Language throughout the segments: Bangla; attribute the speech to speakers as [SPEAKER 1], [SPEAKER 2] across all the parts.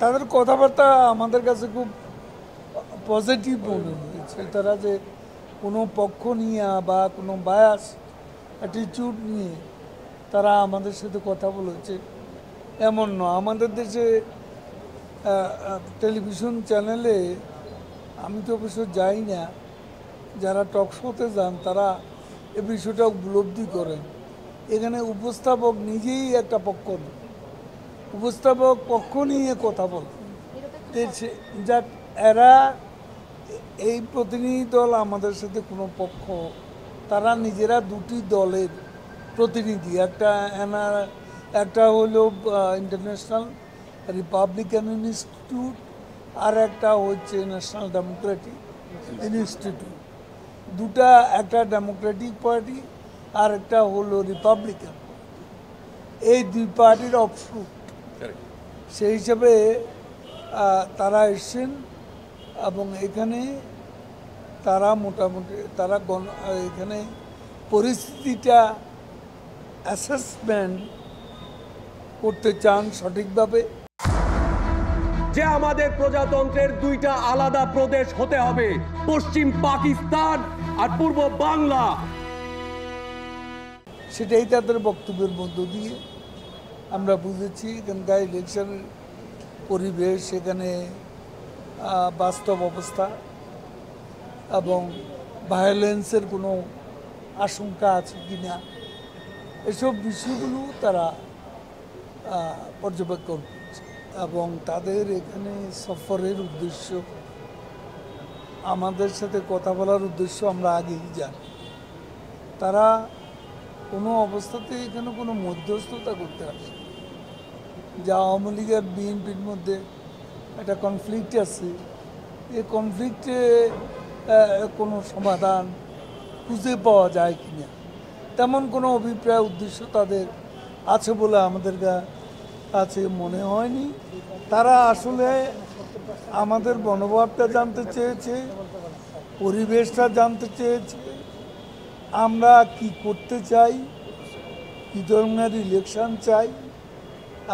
[SPEAKER 1] তাদের কথাবার্তা আমাদের কাছে খুব পজিটিভ মনে হয়েছে। তারা যে কোনো পক্ষ নিয়ে বা কোনো বায়াস অ্যাটিটিউড নিয়ে তারা আমাদের সাথে কথা বলেছে। এমন নয় আমাদের দেশে টেলিভিশন চ্যানেলে আমি তো অবশ্য যাই না, যারা টক শোতে যান তারা এ বিষয়টা উপলব্ধি করেন। এখানে উপস্থাপক নিজেই একটা পক্ষ নয়। উপস্থাপক পক্ষ নিয়ে কথা বলেন সে- যাক, এরা এই প্রতিনিধি দল আমাদের সাথে কোনো পক্ষ, তারা নিজেরা দুটি দলের প্রতিনিধি। একটা এনার একটা হলো ইন্টারন্যাশনাল রিপাবলিকান ইনস্টিটিউট আর একটা হচ্ছে ন্যাশনাল ডেমোক্রেটিক ইনস্টিটিউট দুটা, একটা ডেমোক্রেটিক পার্টি আর একটা হলো রিপাবলিকান এই দুই পার্টির অফশুট সেই হিসাবে তারা এসছেন এবং এখানে তারা মোটামুটি তারা গণ এখানে পরিস্থিতিটা অ্যাসেসমেন্ট করতে চান সঠিকভাবে।
[SPEAKER 2] যে আমাদের প্রজাতন্ত্রের দুইটা আলাদা প্রদেশ হতে হবে পশ্চিম পাকিস্তান আর পূর্ব বাংলা।
[SPEAKER 1] সেটাই তাদের বক্তব্যের মধ্য দিয়ে। আমরা বুঝেছি এখানকার ইলেকশনের পরিবেশ, সেখানে বাস্তব অবস্থা এবং ভায়োলেন্সের কোনো আশঙ্কা আছে কি না এসব বিষয়গুলো তারা পর্যবেক্ষণ করছে এবং তাদের এখানে সফরের উদ্দেশ্য, আমাদের সাথে কথা বলার উদ্দেশ্য আমরা আগেই জানি। তারা কোনো অবস্থাতে এখানে কোনো মধ্যস্থতা করতে আসে যা আওয়ামী লীগ আর বিএনপির মধ্যে একটা কনফ্লিক্ট আছে। এই কনফ্লিক্টে কোনো সমাধান খুঁজে পাওয়া যায় কি না তেমন কোনো অভিপ্রায়, উদ্দেশ্য তাদের আছে বলে আমাদের কাছে মনে হয়নি। তারা আসলে আমাদের মনোভাবটা জানতে চেয়েছে, পরিবেশটা জানতে চেয়েছে, আমরা কি করতে চাই, কী ধরনের ইলেকশন চাই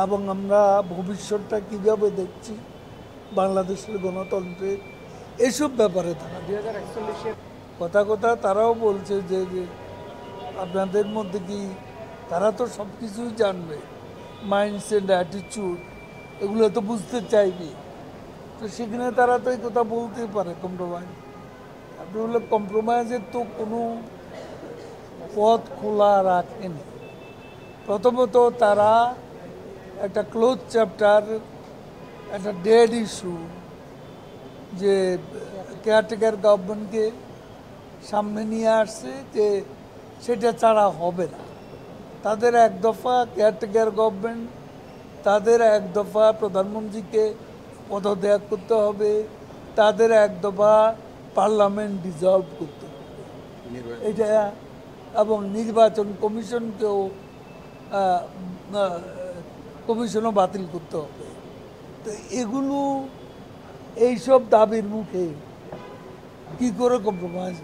[SPEAKER 1] এবং আমরা ভবিষ্যৎটা কীভাবে দেখছি বাংলাদেশের গণতন্ত্রের এসব ব্যাপারে তারা কথা কথা তারাও বলছে যে যে আপনাদের মধ্যে কি তারা তো সব কিছুই জানবে। মাইন্ডসেট অ্যাটিচিউড এগুলো তো বুঝতে চাইবে। তো সেখানে তারা তো এই কথা বলতেই পারে কম্প্রোমাইজ আপনি বললে কম্প্রোমাইজের তো কোনো পথ খোলা রাখেনি। প্রথমত তারা একটা ক্লোজ চ্যাপ্টার একটা ডেড ইস্যু যে কেয়ারটেকার গভর্নমেন্টকে সামনে নিয়ে আসছে যে সেটা ছাড়া হবে না। তাদের এক দফা কেয়ারটেকার গভর্নমেন্ট তাদের এক দফা প্রধানমন্ত্রীকে পদত্যাগ করতে হবে তাদের এক দফা পার্লামেন্ট ডিজলভ করতে হবে। এটা এবং নির্বাচন কমিশনকেও কমিশনও বাতিল করতে হবে। তো এগুলো এইসব দাবির মুখে কি করে কম্প্রোমাইজ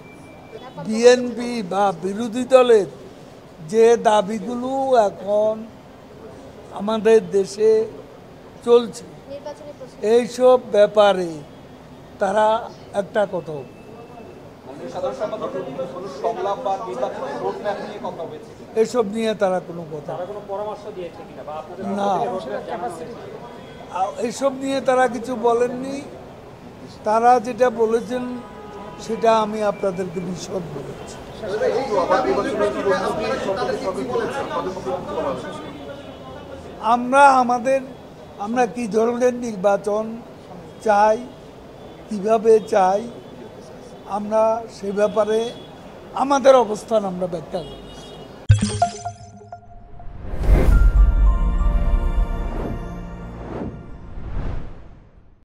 [SPEAKER 1] বিএনপি বা বিরোধী দলের যে দাবিগুলো এখন আমাদের দেশে চলছে এইসব ব্যাপারে তারা একটা কথা। এসব নিয়ে তারা কোনো কথা না। এসব নিয়ে তারা কিছু বলেননি। তারা যেটা বলেছেন সেটা আমি আপনাদেরকে বিশদ বলেছি। আমরা আমাদের আমরা কি ধরনের নির্বাচন চাই কীভাবে চাই আমরা সে ব্যাপারে আমাদের অবস্থান আমরা ব্যাখ্যা করি।